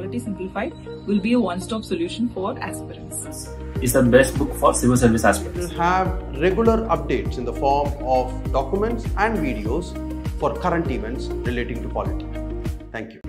Polity Simplified will be a one-stop solution for aspirants. It's the best book for civil service aspirants. will have regular updates in the form of documents and videos for current events relating to polity. Thank you.